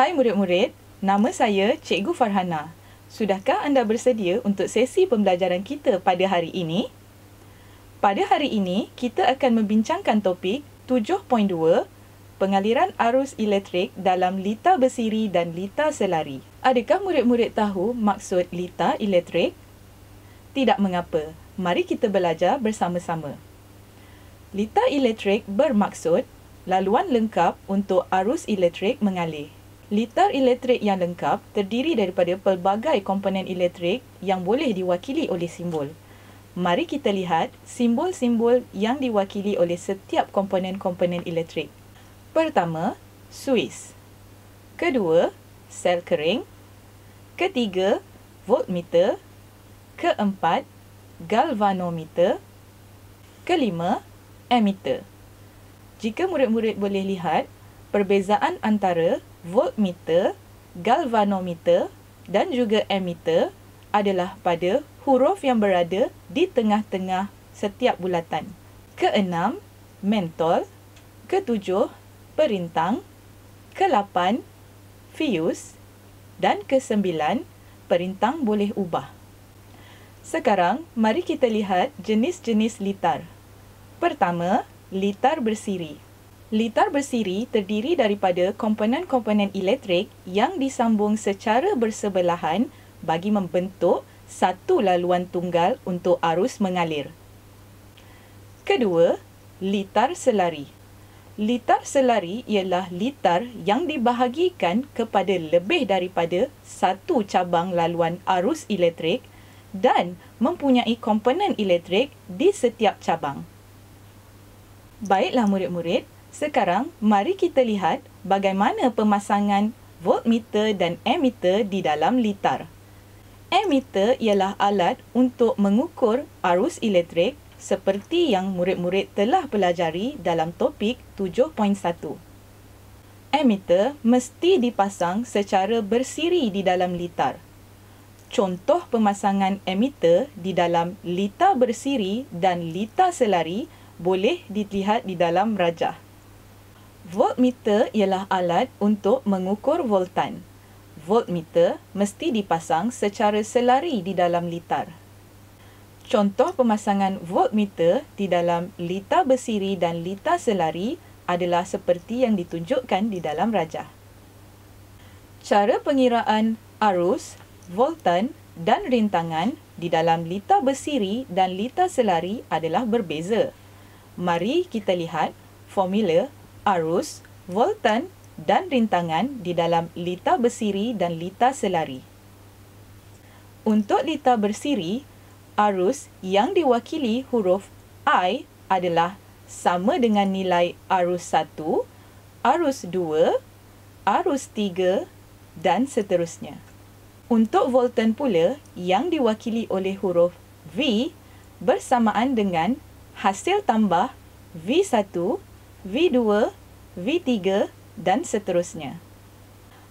Hai murid-murid, nama saya Cikgu Farhana. Sudahkah anda bersedia untuk sesi pembelajaran kita pada hari ini? Pada hari ini, kita akan membincangkan topik 7.2 Pengaliran arus elektrik dalam lita bersiri dan lita selari. Adakah murid-murid tahu maksud lita elektrik? Tidak mengapa, mari kita belajar bersama-sama. Lita elektrik bermaksud laluan lengkap untuk arus elektrik mengalir. Litar elektrik yang lengkap terdiri daripada pelbagai komponen elektrik yang boleh diwakili oleh simbol. Mari kita lihat simbol-simbol yang diwakili oleh setiap komponen-komponen elektrik. Pertama, Swiss. Kedua, sel kering. Ketiga, voltmeter. Keempat, galvanometer. Kelima, ammeter. Jika murid-murid boleh lihat, perbezaan antara voltmeter, galvanometer dan juga ammeter adalah pada huruf yang berada di tengah-tengah setiap bulatan. Keenam, mentol. Ketujuh, perintang, ke-8 fuse dan ke-9 perintang boleh ubah. Sekarang, mari kita lihat jenis-jenis litar. Pertama, litar bersiri. Litar bersiri terdiri daripada komponen-komponen elektrik yang disambung secara bersebelahan bagi membentuk satu laluan tunggal untuk arus mengalir. Kedua, litar selari. Litar selari ialah litar yang dibahagikan kepada lebih daripada satu cabang laluan arus elektrik dan mempunyai komponen elektrik di setiap cabang. Baiklah murid-murid, sekarang mari kita lihat bagaimana pemasangan voltmeter dan ammeter di dalam litar. Ammeter ialah alat untuk mengukur arus elektrik seperti yang murid-murid telah pelajari dalam topik 7.1. Ammeter mesti dipasang secara bersiri di dalam litar. Contoh pemasangan ammeter di dalam lita bersiri dan lita selari boleh dilihat di dalam rajah. Voltmeter ialah alat untuk mengukur voltan. Voltmeter mesti dipasang secara selari di dalam litar. Contoh pemasangan voltmeter di dalam lita bersiri dan lita selari adalah seperti yang ditunjukkan di dalam rajah. Cara pengiraan arus, voltan dan rintangan di dalam lita bersiri dan lita selari adalah berbeza. Mari kita lihat formula arus, voltan dan rintangan di dalam lita bersiri dan lita selari. Untuk lita bersiri, arus yang diwakili huruf I adalah sama dengan nilai arus 1, arus 2, arus 3 dan seterusnya. Untuk voltan pula yang diwakili oleh huruf V bersamaan dengan hasil tambah V1, V2, V3 dan seterusnya.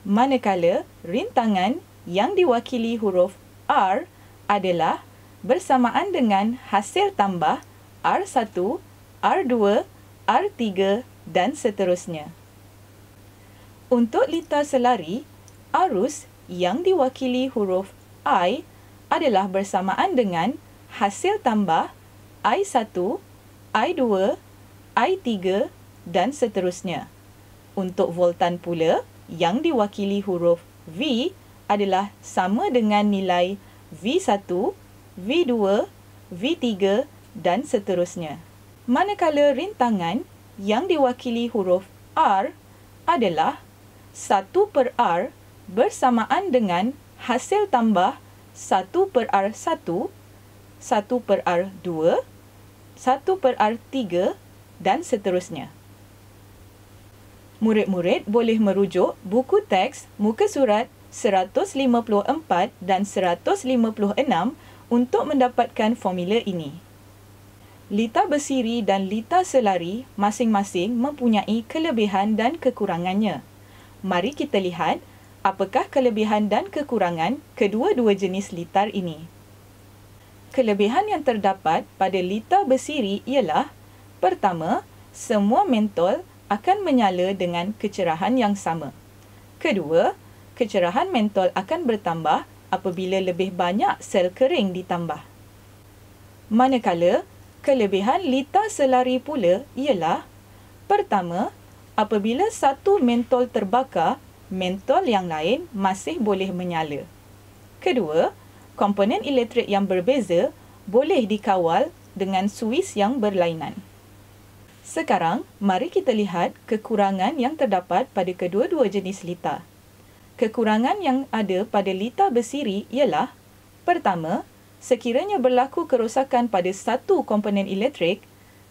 Manakala rintangan yang diwakili huruf R adalah bersamaan dengan hasil tambah R1, R2, R3 dan seterusnya. Untuk lita selari, arus yang diwakili huruf I adalah bersamaan dengan hasil tambah I1, I2, I3 dan seterusnya. Untuk voltan pula, yang diwakili huruf V adalah sama dengan nilai V1, V2, V3 dan seterusnya. Manakala rintangan yang diwakili huruf R adalah 1 per R bersamaan dengan hasil tambah 1 per R1, 1 per R2, 1 per R3 dan seterusnya. Murid-murid boleh merujuk buku teks muka surat 154 dan 156 untuk mendapatkan formula ini. Lita bersiri dan lita selari masing-masing mempunyai kelebihan dan kekurangannya. Mari kita lihat apakah kelebihan dan kekurangan kedua-dua jenis litar ini. Kelebihan yang terdapat pada lita bersiri ialah Pertama, semua mentol akan menyala dengan kecerahan yang sama. Kedua, kecerahan mentol akan bertambah apabila lebih banyak sel kering ditambah. Manakala, kelebihan lita selari pula ialah pertama, apabila satu mentol terbakar, mentol yang lain masih boleh menyala. Kedua, komponen elektrik yang berbeza boleh dikawal dengan suis yang berlainan. Sekarang, mari kita lihat kekurangan yang terdapat pada kedua-dua jenis lita. Kekurangan yang ada pada lita bersiri ialah Pertama, sekiranya berlaku kerosakan pada satu komponen elektrik,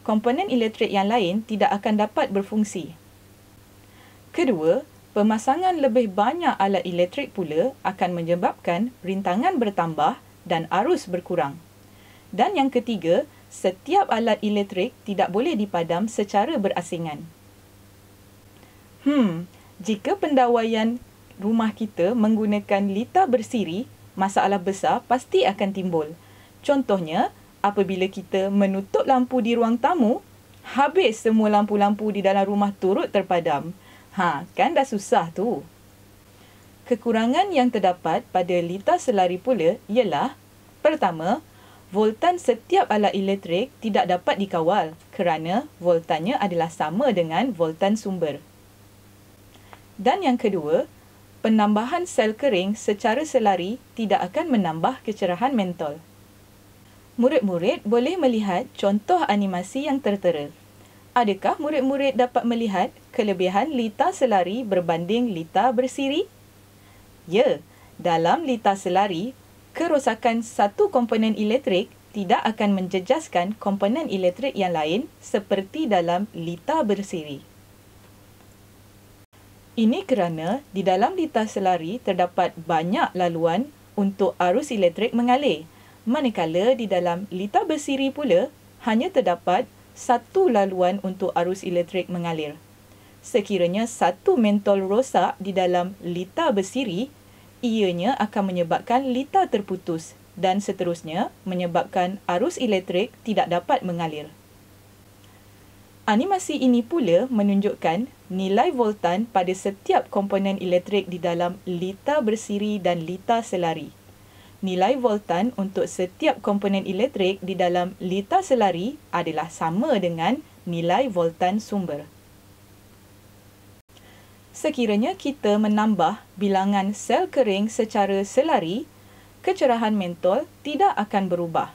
komponen elektrik yang lain tidak akan dapat berfungsi. Kedua, pemasangan lebih banyak alat elektrik pula akan menyebabkan rintangan bertambah dan arus berkurang. Dan yang ketiga, setiap alat elektrik tidak boleh dipadam secara berasingan. Hmm, jika pendawaian rumah kita menggunakan lita bersiri, masalah besar pasti akan timbul. Contohnya, apabila kita menutup lampu di ruang tamu, habis semua lampu-lampu di dalam rumah turut terpadam. Ha, kan dah susah tu. Kekurangan yang terdapat pada lita selari pula ialah pertama, voltan setiap alat elektrik tidak dapat dikawal kerana voltannya adalah sama dengan voltan sumber. Dan yang kedua, penambahan sel kering secara selari tidak akan menambah kecerahan mentol. Murid-murid boleh melihat contoh animasi yang tertera. Adakah murid-murid dapat melihat kelebihan lita selari berbanding lita bersiri? Ya, dalam lita selari, kerosakan satu komponen elektrik tidak akan menjejaskan komponen elektrik yang lain seperti dalam lita bersiri. Ini kerana di dalam lita selari terdapat banyak laluan untuk arus elektrik mengalir, manakala di dalam lita bersiri pula hanya terdapat satu laluan untuk arus elektrik mengalir. Sekiranya satu mentol rosak di dalam lita bersiri, ianya akan menyebabkan lita terputus dan seterusnya menyebabkan arus elektrik tidak dapat mengalir. Animasi ini pula menunjukkan nilai voltan pada setiap komponen elektrik di dalam lita bersiri dan lita selari. Nilai voltan untuk setiap komponen elektrik di dalam lita selari adalah sama dengan nilai voltan sumber sekiranya kita menambah bilangan sel kering secara selari, kecerahan mentol tidak akan berubah.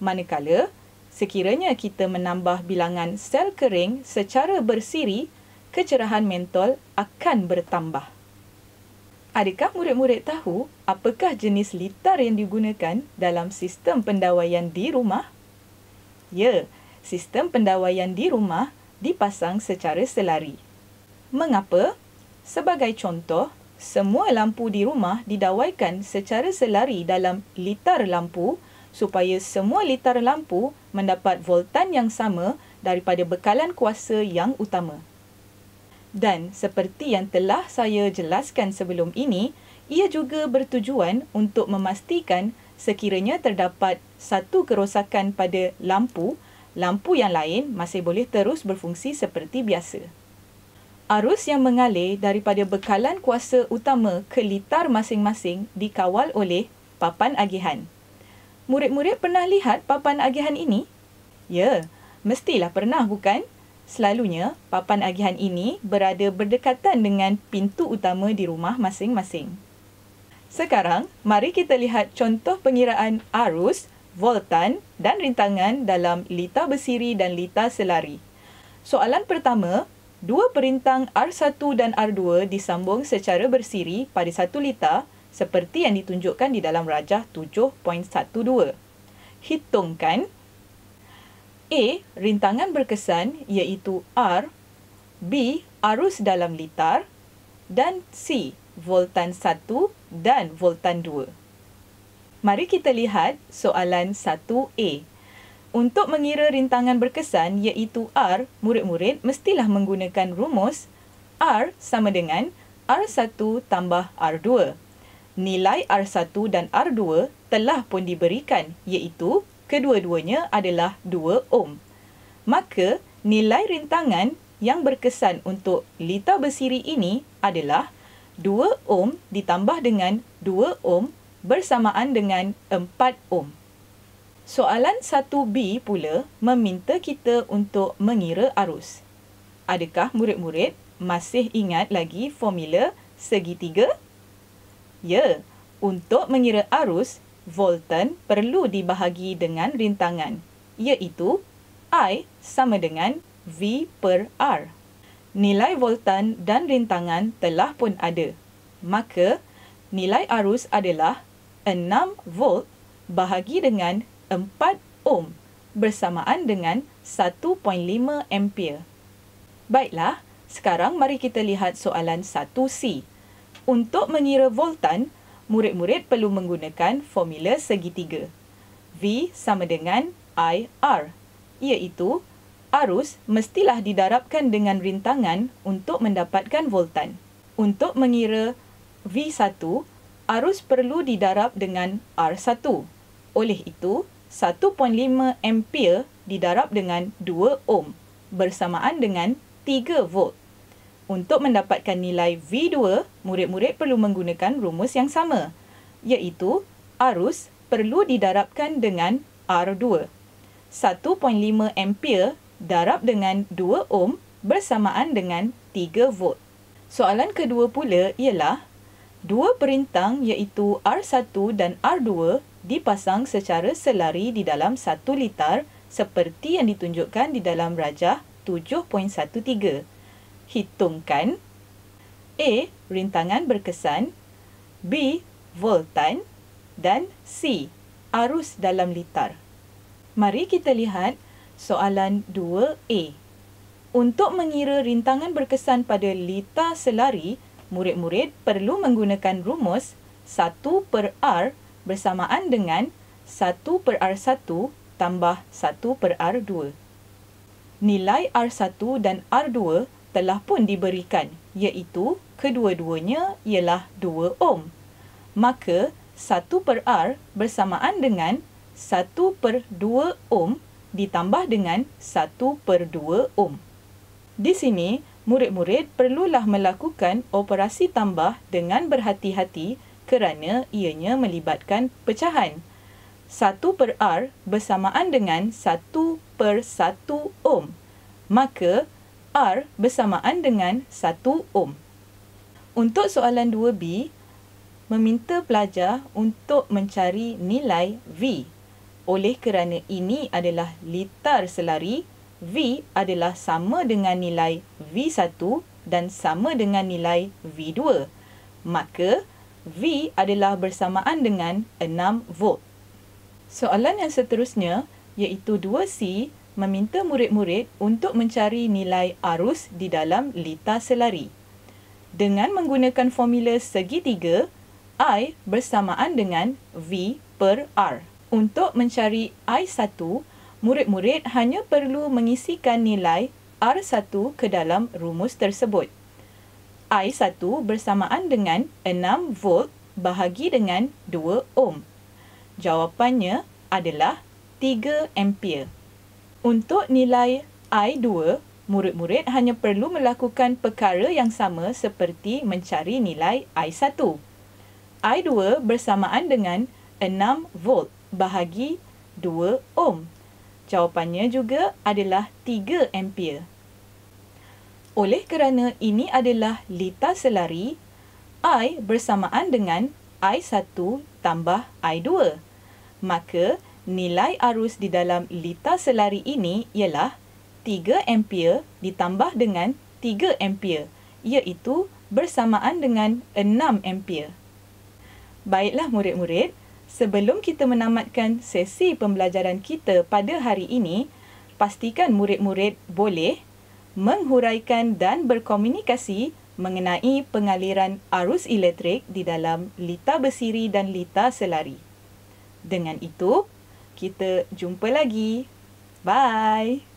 Manakala, sekiranya kita menambah bilangan sel kering secara bersiri, kecerahan mentol akan bertambah. Adakah murid-murid tahu apakah jenis litar yang digunakan dalam sistem pendawaian di rumah? Ya, sistem pendawaian di rumah dipasang secara selari. Mengapa? Sebagai contoh, semua lampu di rumah didawaikan secara selari dalam litar lampu supaya semua litar lampu mendapat voltan yang sama daripada bekalan kuasa yang utama. Dan seperti yang telah saya jelaskan sebelum ini, ia juga bertujuan untuk memastikan sekiranya terdapat satu kerosakan pada lampu, lampu yang lain masih boleh terus berfungsi seperti biasa. Arus yang mengalir daripada bekalan kuasa utama ke litar masing-masing dikawal oleh papan agihan. Murid-murid pernah lihat papan agihan ini? Ya, mestilah pernah bukan? Selalunya, papan agihan ini berada berdekatan dengan pintu utama di rumah masing-masing. Sekarang, mari kita lihat contoh pengiraan arus, voltan dan rintangan dalam lita bersiri dan lita selari. Soalan pertama, Dua perintang R1 dan R2 disambung secara bersiri pada satu liter seperti yang ditunjukkan di dalam rajah 7.12. Hitungkan A. Rintangan berkesan iaitu R B. Arus dalam litar dan C. Voltan 1 dan voltan 2. Mari kita lihat soalan 1A. Untuk mengira rintangan berkesan iaitu R, murid-murid mestilah menggunakan rumus R sama dengan R1 tambah R2. Nilai R1 dan R2 telah pun diberikan iaitu kedua-duanya adalah 2 ohm. Maka nilai rintangan yang berkesan untuk lita bersiri ini adalah 2 ohm ditambah dengan 2 ohm bersamaan dengan 4 ohm. Soalan 1B pula meminta kita untuk mengira arus. Adakah murid-murid masih ingat lagi formula segitiga? Ya, untuk mengira arus, voltan perlu dibahagi dengan rintangan, iaitu I sama dengan V per R. Nilai voltan dan rintangan telah pun ada. Maka, nilai arus adalah 6 volt bahagi dengan 4 ohm bersamaan dengan 1.5 ampere. Baiklah, sekarang mari kita lihat soalan 1C. Untuk mengira voltan, murid-murid perlu menggunakan formula segitiga. V sama dengan IR, iaitu arus mestilah didarabkan dengan rintangan untuk mendapatkan voltan. Untuk mengira V1, arus perlu didarab dengan R1. Oleh itu, 1.5 ampere didarab dengan 2 ohm bersamaan dengan 3 volt. Untuk mendapatkan nilai V2, murid-murid perlu menggunakan rumus yang sama, iaitu arus perlu didarabkan dengan R2. 1.5 ampere darab dengan 2 ohm bersamaan dengan 3 volt. Soalan kedua pula ialah dua perintang iaitu R1 dan R2 dipasang secara selari di dalam satu litar seperti yang ditunjukkan di dalam rajah 7.13. Hitungkan A. Rintangan berkesan B. Voltan dan C. Arus dalam litar. Mari kita lihat soalan 2A. Untuk mengira rintangan berkesan pada litar selari, murid-murid perlu menggunakan rumus 1 per R bersamaan dengan 1 per R1 tambah 1 per R2. Nilai R1 dan R2 telah pun diberikan iaitu kedua-duanya ialah 2 ohm. Maka 1 per R bersamaan dengan 1 per 2 ohm ditambah dengan 1 per 2 ohm. Di sini, murid-murid perlulah melakukan operasi tambah dengan berhati-hati kerana ianya melibatkan pecahan. 1 per R bersamaan dengan 1 per 1 ohm. Maka, R bersamaan dengan 1 ohm. Untuk soalan 2B, meminta pelajar untuk mencari nilai V. Oleh kerana ini adalah litar selari, V adalah sama dengan nilai V1 dan sama dengan nilai V2. Maka, V adalah bersamaan dengan 6 volt. Soalan yang seterusnya iaitu 2C meminta murid-murid untuk mencari nilai arus di dalam litar selari. Dengan menggunakan formula segitiga, I bersamaan dengan V per R. Untuk mencari I1, murid-murid hanya perlu mengisikan nilai R1 ke dalam rumus tersebut. I1 bersamaan dengan 6 volt bahagi dengan 2 ohm. Jawapannya adalah 3 ampere. Untuk nilai I2, murid-murid hanya perlu melakukan perkara yang sama seperti mencari nilai I1. I2 bersamaan dengan 6 volt bahagi 2 ohm. Jawapannya juga adalah 3 ampere. Oleh kerana ini adalah litar selari, I bersamaan dengan I1 tambah I2. Maka, nilai arus di dalam litar selari ini ialah 3 ampere ditambah dengan 3 ampere, iaitu bersamaan dengan 6 ampere. Baiklah murid-murid, sebelum kita menamatkan sesi pembelajaran kita pada hari ini, pastikan murid-murid boleh menghuraikan dan berkomunikasi mengenai pengaliran arus elektrik di dalam litar bersiri dan litar selari. Dengan itu, kita jumpa lagi. Bye.